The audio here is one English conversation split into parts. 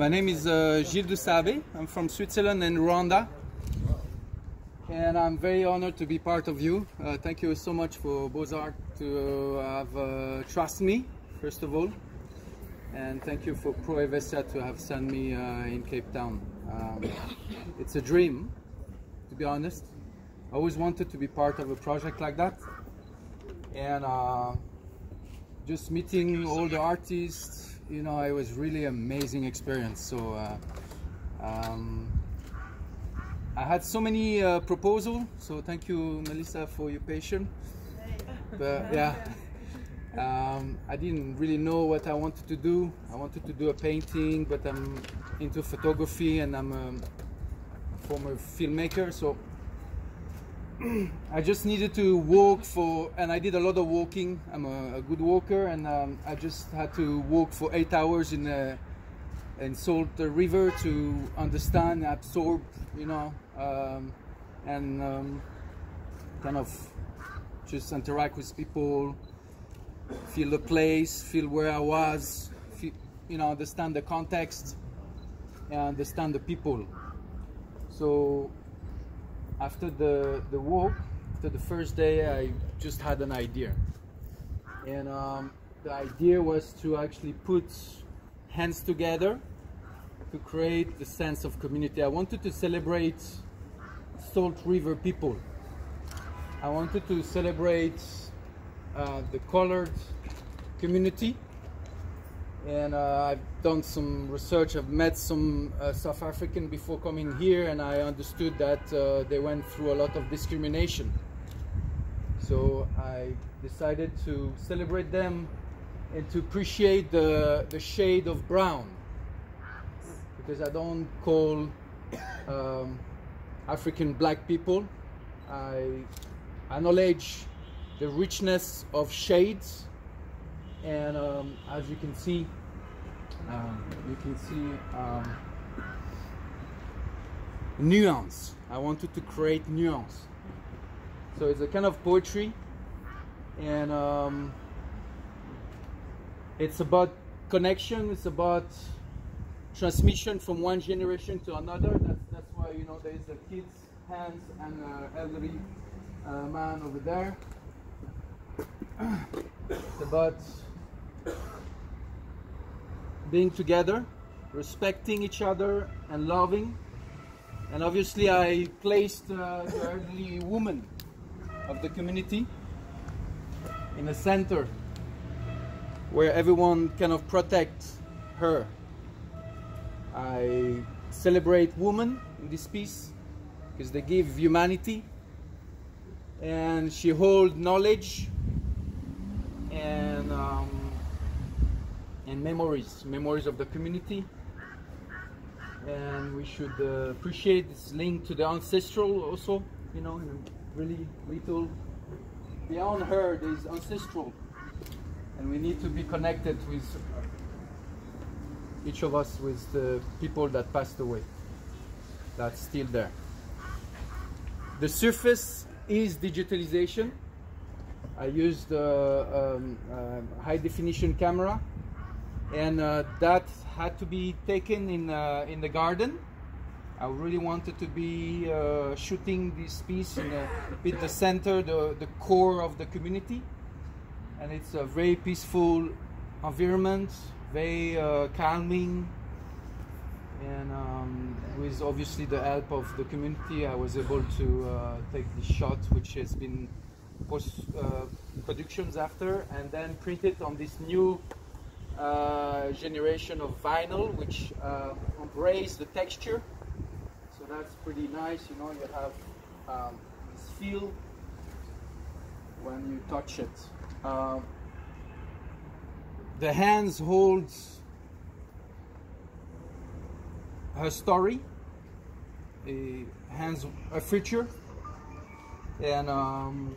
My name is uh, Gilles Dusabe. I'm from Switzerland and Rwanda. And I'm very honored to be part of you. Uh, thank you so much for Beaux-Arts to have uh, trust me, first of all. And thank you for Pro Helvetia to have sent me uh, in Cape Town. Um, it's a dream, to be honest. I always wanted to be part of a project like that. And uh, just meeting all the artists, you know, it was really amazing experience. So uh, um, I had so many uh, proposals. So thank you, Melissa, for your patience. But yeah, um, I didn't really know what I wanted to do. I wanted to do a painting, but I'm into photography and I'm a former filmmaker. So I just needed to walk for, and I did a lot of walking. I'm a, a good walker, and um, I just had to walk for eight hours in the in Salt River to understand, absorb, you know, um, and um, kind of just interact with people, feel the place, feel where I was, feel, you know, understand the context, and understand the people. So after the, the walk, after the first day, I just had an idea. And um, the idea was to actually put hands together to create the sense of community. I wanted to celebrate Salt River people. I wanted to celebrate uh, the colored community and uh, I've done some research. I've met some uh, South African before coming here, and I understood that uh, they went through a lot of discrimination. So I decided to celebrate them and to appreciate the, the shade of brown because I don't call um, African black people. I acknowledge the richness of shades and um, as you can see um, you can see um, nuance. I wanted to create nuance. So it's a kind of poetry. And um, it's about connection. It's about transmission from one generation to another. That's, that's why you know there's the kids hands and uh, elderly uh, man over there. It's about being together, respecting each other and loving. And obviously I placed uh, the elderly woman of the community in the center where everyone kind of protect her. I celebrate women in this piece because they give humanity and she hold knowledge and um, and memories, memories of the community. And we should uh, appreciate this link to the ancestral also, you know, really little. Beyond her, there's ancestral. And we need to be connected with each of us with the people that passed away, that's still there. The surface is digitalization. I used uh, um, uh, high definition camera and uh, that had to be taken in uh, in the garden. I really wanted to be uh, shooting this piece in a bit the center, the, the core of the community. And it's a very peaceful environment, very uh, calming. And um, with obviously the help of the community, I was able to uh, take this shot, which has been post uh, productions after, and then print it on this new generation of vinyl which uh, embrace the texture. So that's pretty nice you know you have um, this feel when you touch it. Uh, the hands holds her story a hands a future and um,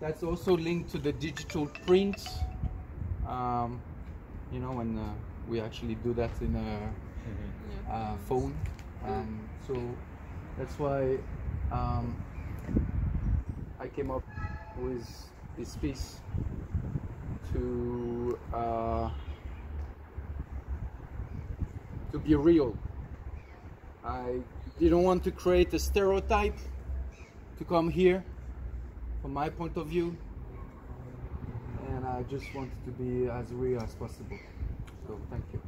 that's also linked to the digital print. Um, you know, when uh, we actually do that in a mm-hmm. uh, phone. Um, so that's why um, I came up with this piece to uh, to be real. I didn't want to create a stereotype to come here from my point of view and I just wanted to be as real as possible. So thank you.